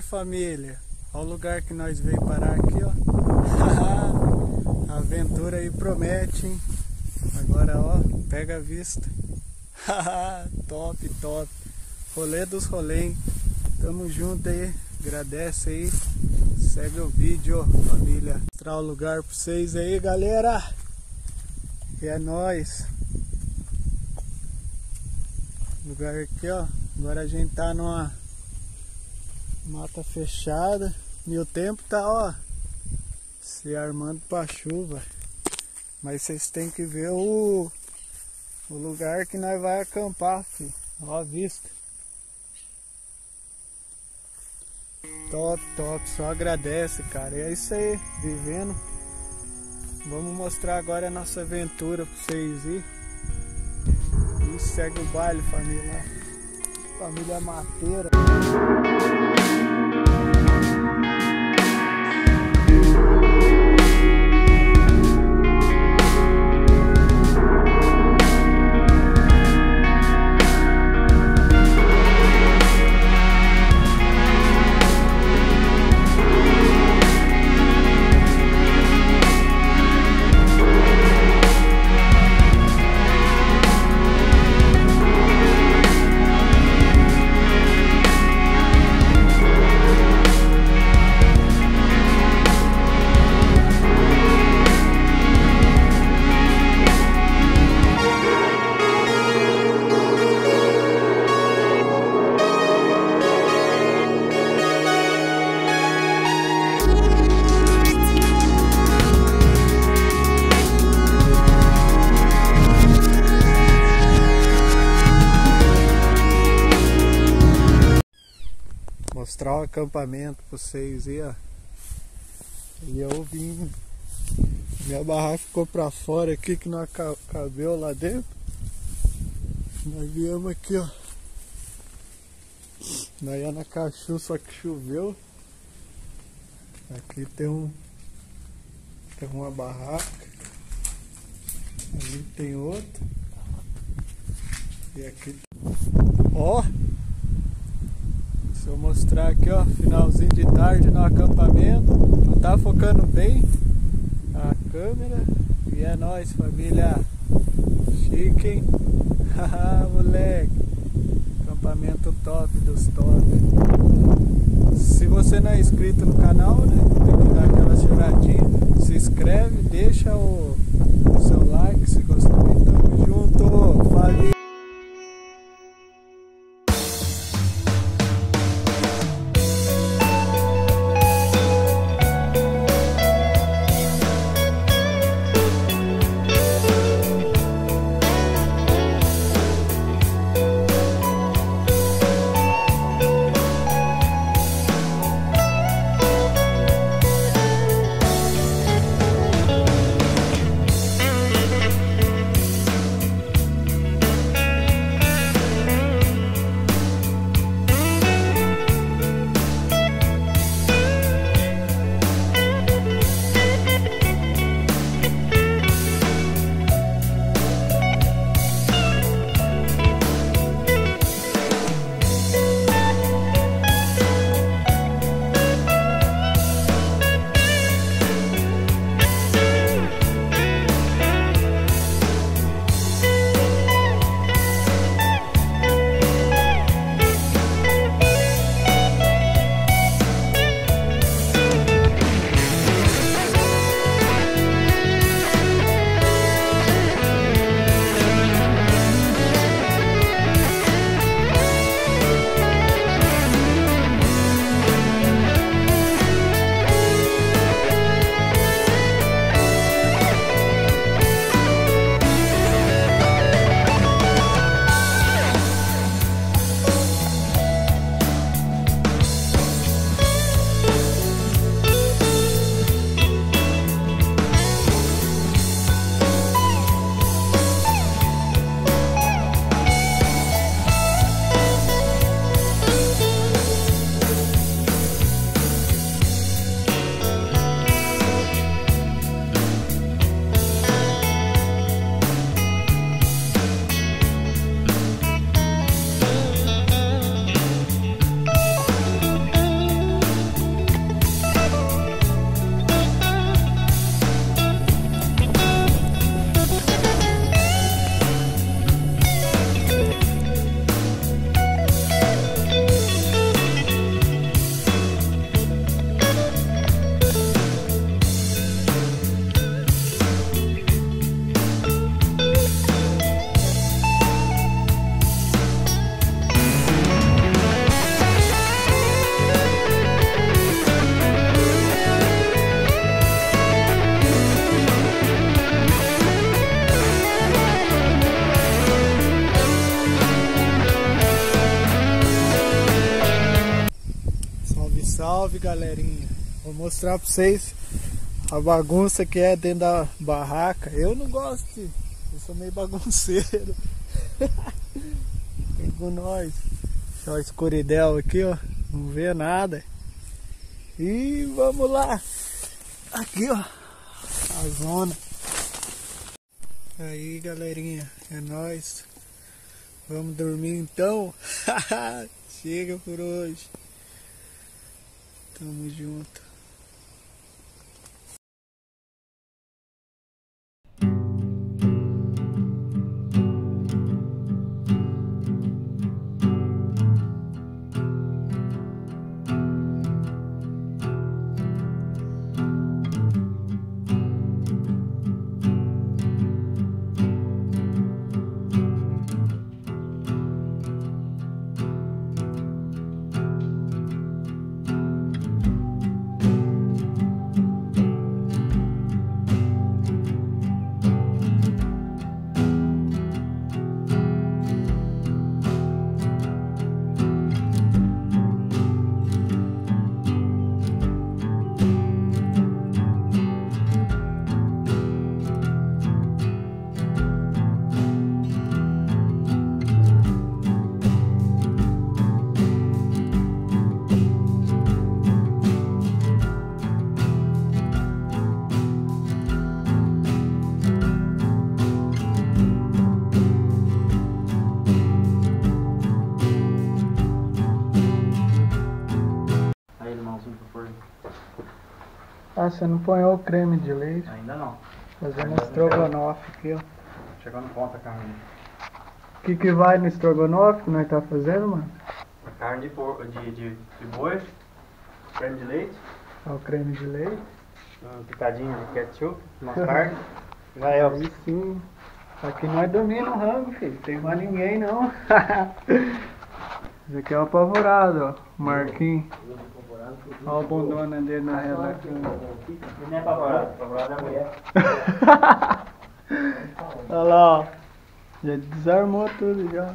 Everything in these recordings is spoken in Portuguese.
ver família. Olha o lugar que nós veio parar aqui, ó. A aventura aí promete, hein? Agora, ó, pega a vista. top, top. Rolê dos rolê, hein? Tamo junto aí. Agradece aí. Segue o vídeo, família. Mostrar o lugar pra vocês aí, galera. E é nóis. Lugar aqui, ó. Agora a gente tá numa mata fechada. E o tempo tá, ó, se armando pra chuva. Mas vocês têm que ver o, o lugar que nós vai acampar, filho. Ó a vista. Top, top. Só agradece, cara. E é isso aí, vivendo. Vamos mostrar agora a nossa aventura pra vocês ir. E segue o baile, família. Família Mateira. Mostrar o acampamento pra vocês aí, ó. E eu vim. Minha barraca ficou pra fora aqui que não cabeu lá dentro. Nós viemos aqui, ó. Nós ia na Cachu, só que choveu. Aqui tem um. Tem uma barraca. Ali tem outra. E aqui. Ó! Deixa eu mostrar aqui, ó, finalzinho de tarde no acampamento. Não tá focando bem a câmera. E é nóis, família. Chique, hein? Moleque. Acampamento top dos top. Se você não é inscrito no canal, né? Tem que dar aquela choradinha. Se inscreve, deixa o seu like se gostou. Tamo junto. Valeu! Galerinha! Vou mostrar pra vocês a bagunça que é dentro da barraca. Eu não gosto, eu sou meio bagunceiro. Vem com nós. Só escuridão aqui, ó. Não vê nada. E vamos lá. Aqui, ó. A zona. Aí, galerinha. É nóis. Vamos dormir então? Chega por hoje. Tamo junto. Ah, você não põe o creme de leite? Ainda não. Fazendo estrogonofe aqui, ó. Chegando ponta a carne. O que que vai no estrogonofe que nós tá fazendo, mano? Carne de, por... de, de, de boi, creme de leite, É o creme de leite. um picadinho de ketchup, mostarda. Já é, ó. Aí sim. Aqui nós dormimos no rango, filho. Tem mais ninguém não. Esse aqui é o apavorado, ó. O Marquinhos. Olha a bundona dele na reta. Ele não é apavorado, apavorado é a mulher. Olha lá, ó. Já desarmou tudo já.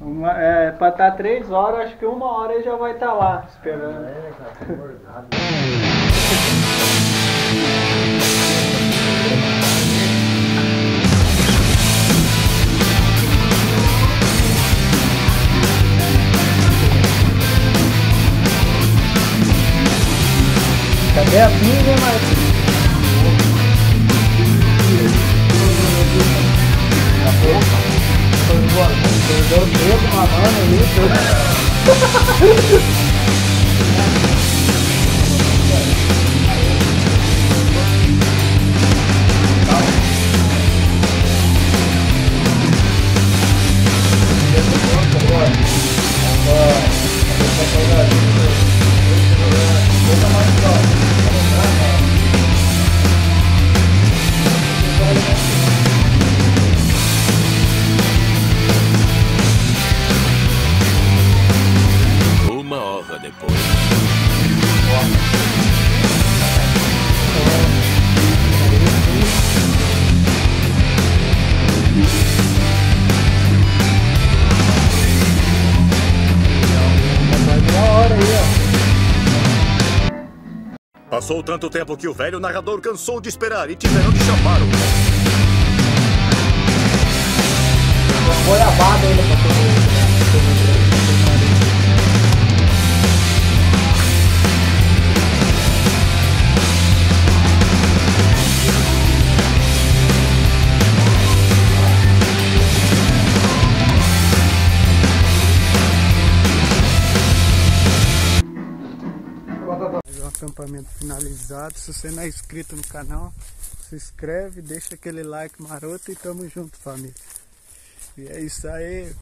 Uma, é, pra estar três horas, acho que uma hora ele já vai estar lá esperando. занимается. Passou tanto tempo que o velho narrador cansou de esperar e tiveram de chamar o Goiabada ainda pra acampamento finalizado. Se você não é inscrito no canal, se inscreve, deixa aquele like maroto e tamo junto, família. E é isso aí.